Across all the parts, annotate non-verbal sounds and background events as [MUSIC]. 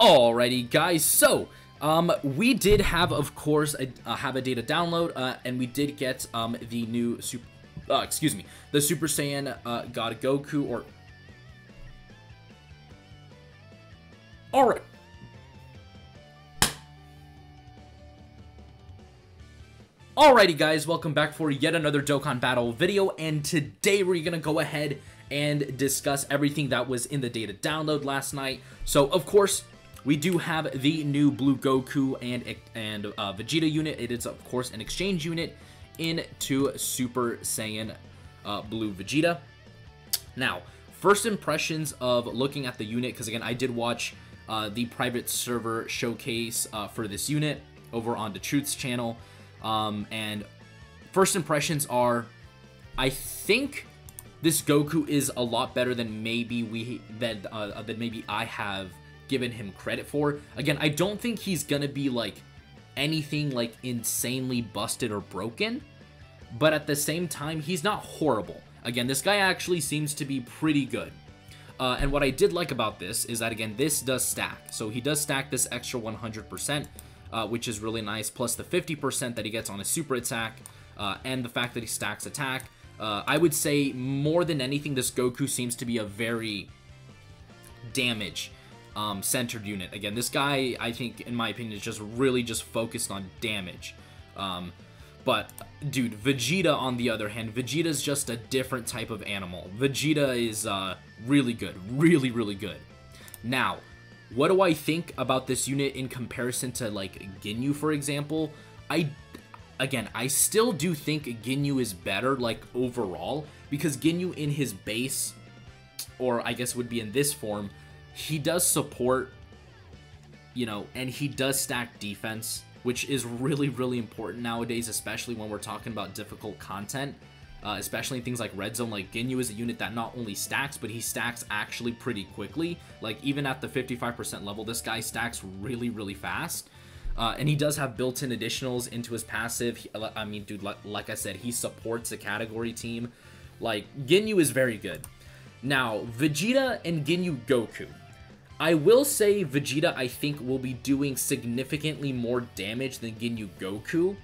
Alrighty, guys. So, um, we did have, of course, a, have a data download, uh, and we did get um the new super, uh, excuse me, the Super Saiyan uh, God Goku or. All right. Alrighty guys, welcome back for yet another Dokkan Battle video, and today we're gonna go ahead and discuss everything that was in the data download last night. So, of course, we do have the new Blue Goku and and uh, Vegeta unit. It is, of course, an exchange unit into Super Saiyan uh, Blue Vegeta. Now, first impressions of looking at the unit, because again, I did watch uh, the private server showcase uh, for this unit over on the Truth's channel. Um, and first impressions are, I think this Goku is a lot better than maybe we that uh, than maybe I have given him credit for. Again, I don't think he's gonna be like anything like insanely busted or broken, but at the same time, he's not horrible. Again, this guy actually seems to be pretty good. Uh, and what I did like about this is that, again, this does stack. So he does stack this extra 100%, uh, which is really nice, plus the 50% that he gets on a super attack, uh, and the fact that he stacks attack. Uh, I would say more than anything, this Goku seems to be a very damage um, centered unit. Again, this guy, I think, in my opinion, is just really just focused on damage. Um, but, dude, Vegeta, on the other hand, Vegeta's just a different type of animal. Vegeta is uh, really good. Really, really good. Now, what do I think about this unit in comparison to, like, Ginyu, for example? I, again, I still do think Ginyu is better, like, overall, because Ginyu in his base, or I guess would be in this form, he does support, you know, and he does stack defense, which is really, really important nowadays, especially when we're talking about difficult content. Uh, especially in things like Red Zone, like Ginyu is a unit that not only stacks, but he stacks actually pretty quickly. Like even at the 55% level, this guy stacks really, really fast. Uh, and he does have built-in additionals into his passive. I mean, dude, like, like I said, he supports a category team. Like, Ginyu is very good. Now, Vegeta and Ginyu Goku. I will say Vegeta, I think, will be doing significantly more damage than Ginyu Goku.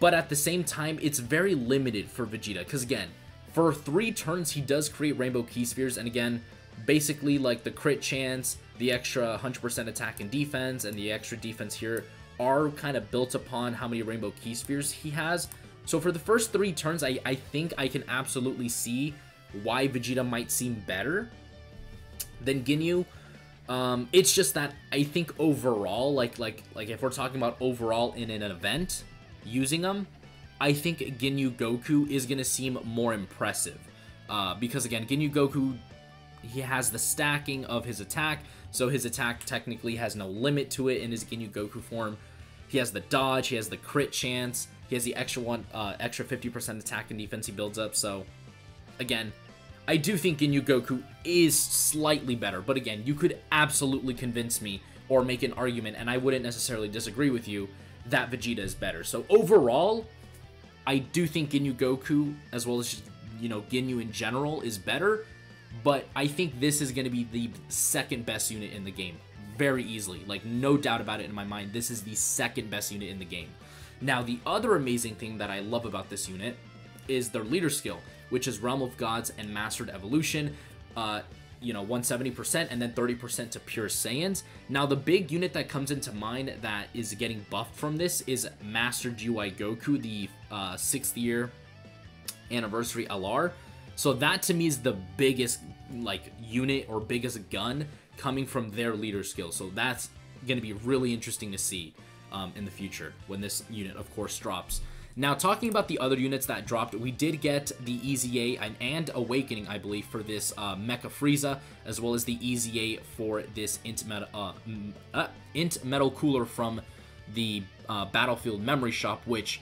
But at the same time, it's very limited for Vegeta. Because again, for three turns, he does create Rainbow Ki Spheres. And again, basically like the crit chance, the extra 100% attack and defense, and the extra defense here are kind of built upon how many Rainbow Ki Spheres he has. So for the first three turns, I, I think I can absolutely see why Vegeta might seem better than Ginyu. Um, it's just that I think overall, like like like if we're talking about overall in an event using them, I think Ginyu Goku is gonna seem more impressive. Uh, because again, Ginyu Goku, he has the stacking of his attack, so his attack technically has no limit to it in his Ginyu Goku form. He has the dodge, he has the crit chance, he has the extra one, uh, extra 50% attack and defense he builds up. So, again, I do think Ginyu Goku is slightly better, but again, you could absolutely convince me or make an argument, and I wouldn't necessarily disagree with you, that Vegeta is better. So overall, I do think Ginyu Goku, as well as you know, Ginyu in general, is better, but I think this is going to be the second best unit in the game. Very easily. Like, no doubt about it in my mind, this is the second best unit in the game. Now, the other amazing thing that I love about this unit is their leader skill which is Realm of Gods and Mastered Evolution. Uh, you know, 170% and then 30% to Pure Saiyans. Now, the big unit that comes into mind that is getting buffed from this is Mastered UI Goku, the uh, sixth year anniversary LR. So that to me is the biggest like unit or biggest gun coming from their leader skill. So that's going to be really interesting to see um, in the future when this unit, of course, drops. Now, talking about the other units that dropped, we did get the EZA and, Awakening, I believe, for this uh, Mecha Frieza, as well as the EZA for this Int Metal, uh, uh, Int Metal Cooler from the uh, Battlefield Memory Shop, which,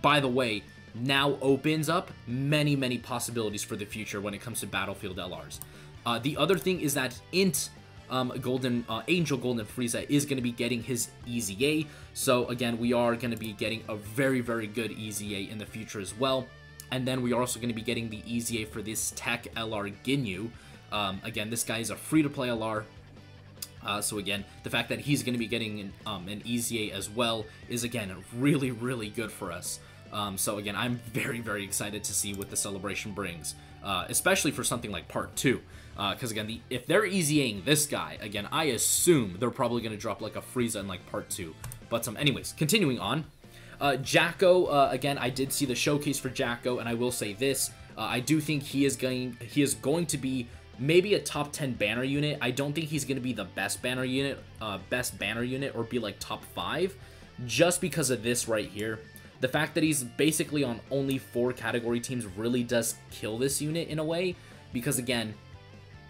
by the way, now opens up many, many possibilities for the future when it comes to Battlefield LRs. Uh, the other thing is that Int um, Golden uh, Angel Golden Frieza is going to be getting his EZA. So again, we are going to be getting a very, very good EZA in the future as well. And then we are also going to be getting the EZA for this Tech LR Ginyu. Um, again, this guy is a free-to-play LR. Uh, so again, the fact that he's going to be getting an, um, an EZA as well is again really, really good for us. Um, so again, I'm very, very excited to see what the celebration brings, uh, especially for something like Part 2. Because uh, again, the, if they're EZAing this guy, again, I assume they're probably going to drop like a Frieza in like Part 2. But um, anyways, continuing on. Uh, Jaco, uh, again, I did see the showcase for Jaco, and I will say this. Uh, I do think he is going he is going to be maybe a top 10 banner unit. I don't think he's going to be the best banner unit, uh, best banner unit, or be like top 5, just because of this right here. The fact that he's basically on only four category teams really does kill this unit in a way, because again,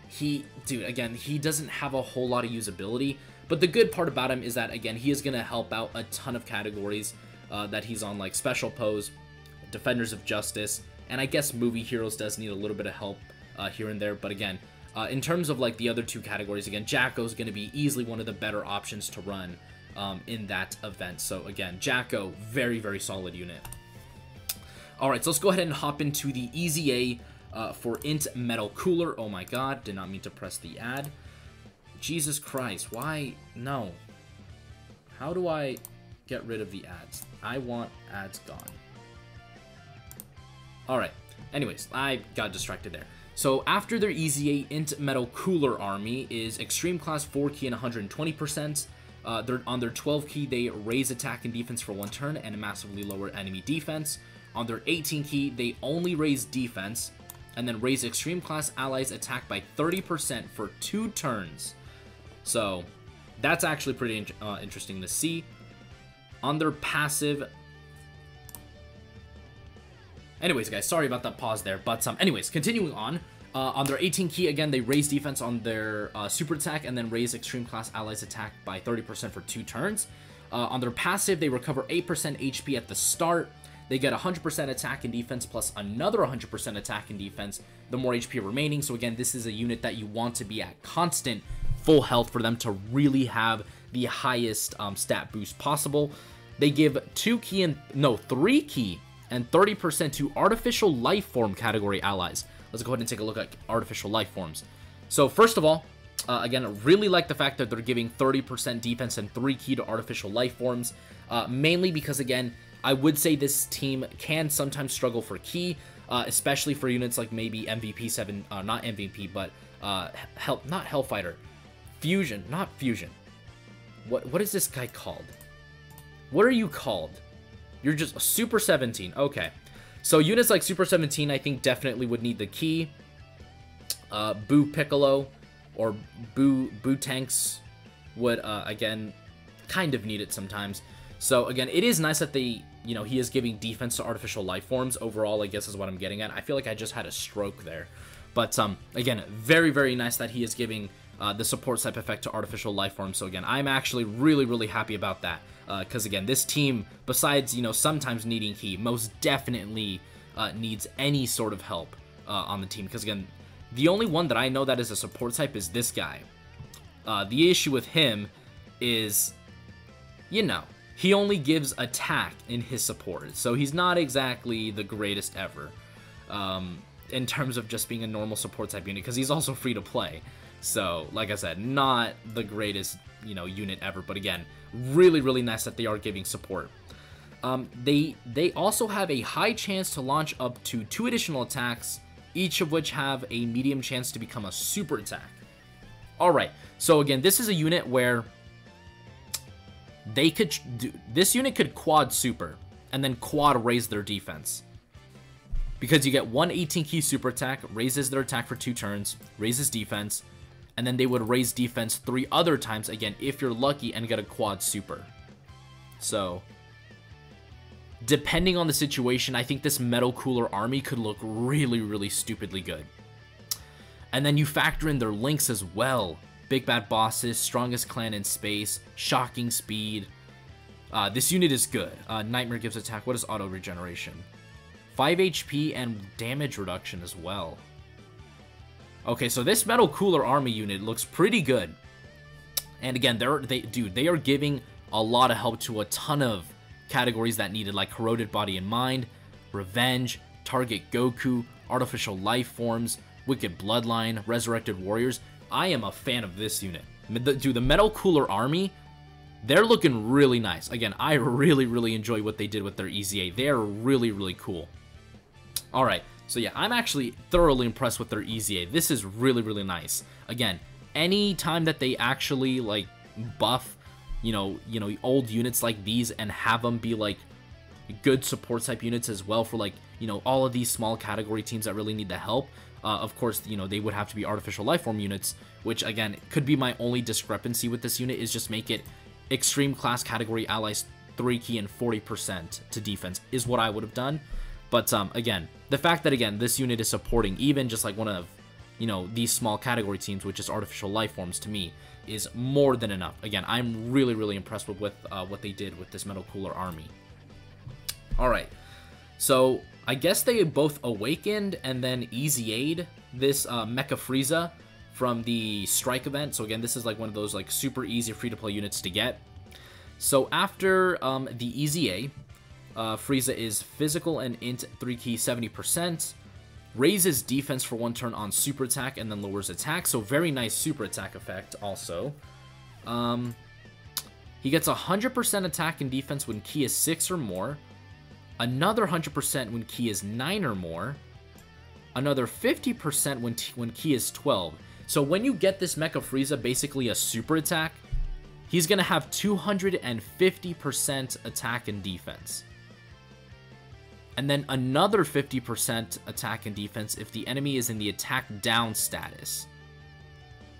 he, dude, again, he doesn't have a whole lot of usability, but the good part about him is that, again, he is going to help out a ton of categories uh, that he's on, like Special Pose, Defenders of Justice, and I guess Movie Heroes does need a little bit of help uh, here and there, but again, uh, in terms of like the other two categories, again, Jaco is going to be easily one of the better options to run um, in that event. So again, Jaco, very, very solid unit. All right, so let's go ahead and hop into the EZA uh, for Int Metal Cooler. Oh my god, did not mean to press the ad. Jesus Christ, why? No. How do I get rid of the ads? I want ads gone. Alright, anyways, I got distracted there. So after their EZA Int Metal Cooler army is Extreme Class 4 ki and 120%. Uh, on their 12 ki, they raise attack and defense for one turn and massively lower enemy defense. On their 18 ki, they only raise defense and then raise extreme class allies attack by 30% for two turns. So that's actually pretty uh, interesting to see. On their passive... Anyways, guys, sorry about that pause there. But um, anyways, continuing on. Uh, on their 18 ki, again, they raise defense on their uh, super attack and then raise extreme class allies attack by 30% for two turns. Uh, on their passive, they recover 8% HP at the start. They get 100% attack and defense plus another 100% attack and defense, the more HP remaining. So again, this is a unit that you want to be at constant full health for them to really have the highest um, stat boost possible. They give 2 ki and, no, 3 ki and 30% to artificial life form category allies. Let's go ahead and take a look at artificial life forms. So first of all, uh, again, I really like the fact that they're giving 30% defense and 3 ki to artificial life forms, uh, mainly because, again, I would say this team can sometimes struggle for ki, uh, especially for units like maybe MVP 7, uh, not MVP, but uh, Hell, not Hellfighter, Fusion, not Fusion. What What is this guy called? What are you called? You're just a Super 17. Okay. So units like Super 17, I think definitely would need the ki. Uh, Boo Piccolo or Boo Boo Tanks would, uh, again, kind of need it sometimes. So again, it is nice that they, you know, he is giving defense to artificial life forms. Overall, I guess is what I'm getting at. I feel like I just had a stroke there. But um, again, very, very nice that he is giving uh, the support type effect to artificial life forms. So again, I'm actually really, really happy about that. Because uh, again, this team, besides, you know, sometimes needing he, most definitely uh, needs any sort of help uh, on the team. Because again, the only one that I know that is a support type is this guy. Uh, the issue with him is, you know, he only gives attack in his support, so he's not exactly the greatest ever um, in terms of just being a normal support type unit, because he's also free to play. So, like I said, not the greatest, you know, unit ever, but again, really, really nice that they are giving support. Um, they they also have a high chance to launch up to two additional attacks, each of which have a medium chance to become a super attack. Alright, so again, this is a unit where they could do, this unit could quad super and then quad raise their defense. Because you get one 18 ki super attack, raises their attack for two turns, raises defense, and then they would raise defense three other times again if you're lucky and get a quad super. So, depending on the situation, I think this Metal Cooler army could look really, really stupidly good. And then you factor in their links as well. Big Bad Bosses, Strongest Clan in Space, Shocking Speed. Uh, this unit is good. Uh, Nightmare gives attack. What is auto regeneration? 5 HP and damage reduction as well. Okay, so this Metal Cooler Army unit looks pretty good. And again, they're they dude, they are giving a lot of help to a ton of categories that needed, like Corroded Body and Mind, Revenge, Target Goku, Artificial Life Forms, Wicked Bloodline, Resurrected Warriors. I am a fan of this unit. Dude, the Metal Cooler Army, they're looking really nice. Again, I [LAUGHS] really, really enjoy what they did with their EZA. They're really, really cool. Alright, so yeah, I'm actually thoroughly impressed with their EZA. This is really, really nice. Again, any time that they actually, like, buff, you know, you know, old units like these and have them be, like, good support type units as well for, like, you know, all of these small category teams that really need the help, uh, of course, you know, they would have to be artificial life form units, which again, could be my only discrepancy with this unit is just make it extreme class category allies 3 ki and 40% to defense is what I would have done. But um, again, the fact that again, this unit is supporting even just like one of, you know, these small category teams, which is artificial life forms to me, is more than enough. Again, I'm really, really impressed with, with uh, what they did with this Metal Cooler army. All right, so I guess they both awakened and then easy aid this uh, Mecha Frieza from the Strike event. So again, this is like one of those like super easy free-to-play units to get. So after um, the EZA, uh, Frieza is physical and int 3 ki 70%, raises defense for one turn on super attack and then lowers attack. So very nice super attack effect also. Um, he gets 100% attack and defense when ki is 6 or more, another 100% when ki is 9 or more, another 50% when, when ki is 12. So when you get this Mecha Frieza, basically a super attack, he's going to have 250% attack and defense. And then another 50% attack and defense if the enemy is in the attack down status.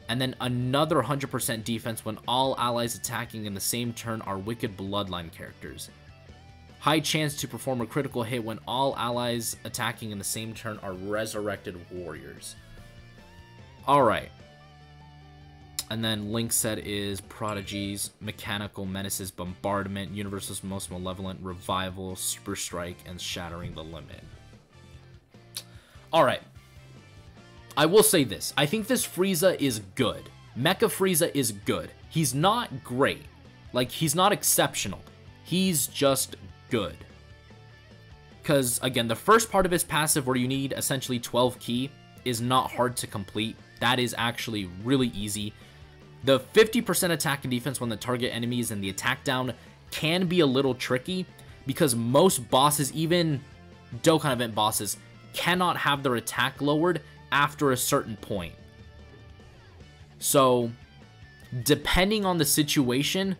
And then another 100% defense when all allies attacking in the same turn are Wicked Bloodline characters. High chance to perform a critical hit when all allies attacking in the same turn are resurrected warriors. Alright. And then Link set is Prodigies, Mechanical Menaces, Bombardment, Universal's Most Malevolent, Revival, Super Strike, and Shattering the Limit. Alright. I will say this. I think this Frieza is good. Mecha Frieza is good. He's not great. Like, he's not exceptional. He's just good. Because, again, the first part of his passive where you need essentially 12 ki is not hard to complete. That is actually really easy. The 50% attack and defense when the target enemy is in the attack down can be a little tricky because most bosses, even Dokkan event bosses, cannot have their attack lowered after a certain point. So, depending on the situation,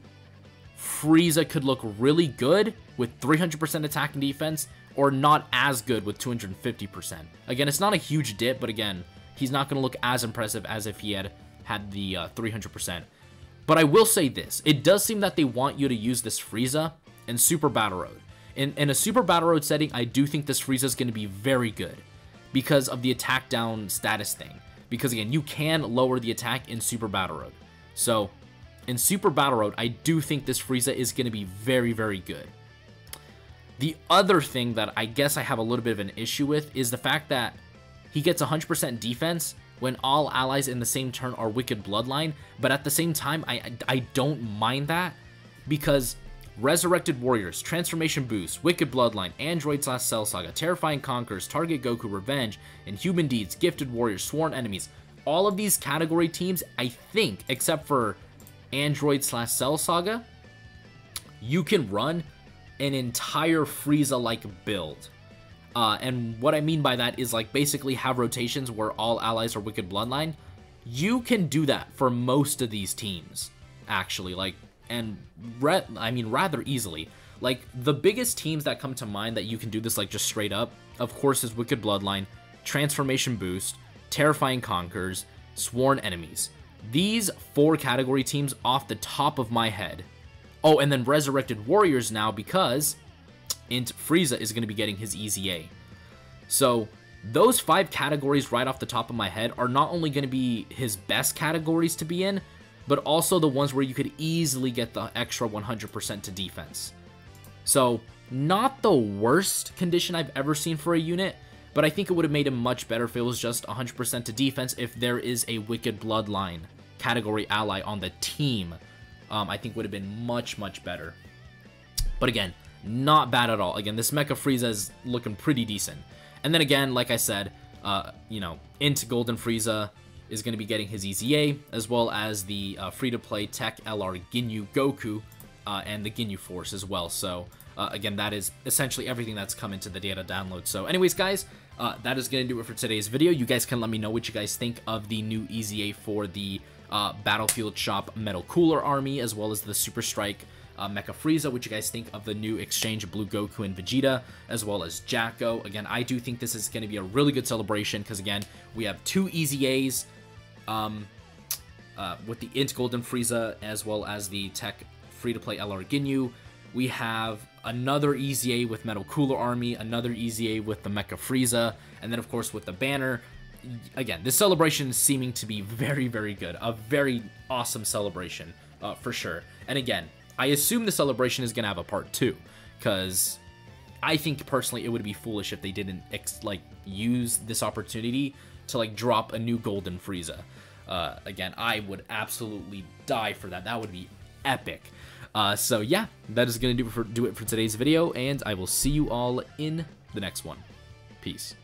Frieza could look really good with 300% attack and defense, or not as good with 250%. Again, it's not a huge dip, but again, he's not going to look as impressive as if he had had the uh, 300%. But I will say this, it does seem that they want you to use this Frieza in Super Battle Road. In, in a Super Battle Road setting, I do think this Frieza is going to be very good because of the attack down status thing. Because again, you can lower the attack in Super Battle Road. So, in Super Battle Road, I do think this Frieza is going to be very, very good. The other thing that I guess I have a little bit of an issue with is the fact that he gets 100% defense when all allies in the same turn are Wicked Bloodline, but at the same time, I, I don't mind that because Resurrected Warriors, Transformation Boost, Wicked Bloodline, Android slash Cell Saga, Terrifying Conquerors, Target Goku, Revenge, and Human Deeds, Gifted Warriors, Sworn Enemies, all of these category teams, I think, except for Android slash Cell Saga, you can run an entire Frieza-like build. Uh, and what I mean by that is like basically have rotations where all allies are Wicked Bloodline. You can do that for most of these teams, actually. Like, and I mean rather easily. Like the biggest teams that come to mind that you can do this like just straight up, of course, is Wicked Bloodline, Transformation Boost, Terrifying Conquerors, Sworn Enemies. These four category teams off the top of my head Oh, and then Resurrected Warriors now because Int Frieza is going to be getting his EZA. So those five categories right off the top of my head are not only going to be his best categories to be in, but also the ones where you could easily get the extra 100% to defense. So not the worst condition I've ever seen for a unit, but I think it would have made him much better if it was just 100% to defense if there is a Wicked Bloodline category ally on the team um, I think would have been much, much better. But again, not bad at all. Again, this Mecha Frieza is looking pretty decent. And then again, like I said, uh, you know, into Golden Frieza, is going to be getting his EZA, as well as the uh, free-to-play Tech LR Ginyu Goku uh, and the Ginyu Force as well. So uh, again, that is essentially everything that's come into the data download. So anyways, guys, uh, that is going to do it for today's video. You guys can let me know what you guys think of the new EZA for the uh, Battlefield Shop Metal Cooler Army, as well as the Super Strike uh, Mecha Frieza, what you guys think of the new Exchange of Blue Goku and Vegeta, as well as Jaco. Again, I do think this is going to be a really good celebration, because again, we have two EZAs, um, uh, with the Int Golden Frieza, as well as the Tech free-to-play LR Ginyu. We have another EZA with Metal Cooler Army, another EZA with the Mecha Frieza, and then of course with the banner. Again, this celebration is seeming to be very, very good. A very awesome celebration, uh, for sure. And again, I assume the celebration is going to have a part two, because I think personally it would be foolish if they didn't like use this opportunity to like drop a new Golden Frieza. Uh, again, I would absolutely die for that. That would be epic. Uh, so yeah, that is going to do, for, do it for today's video, and I will see you all in the next one. Peace.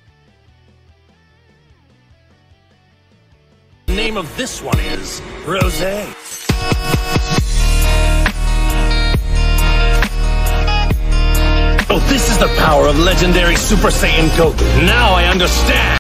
The name of this one is Rose. Oh, this is the power of legendary Super Saiyan Goku. Now I understand.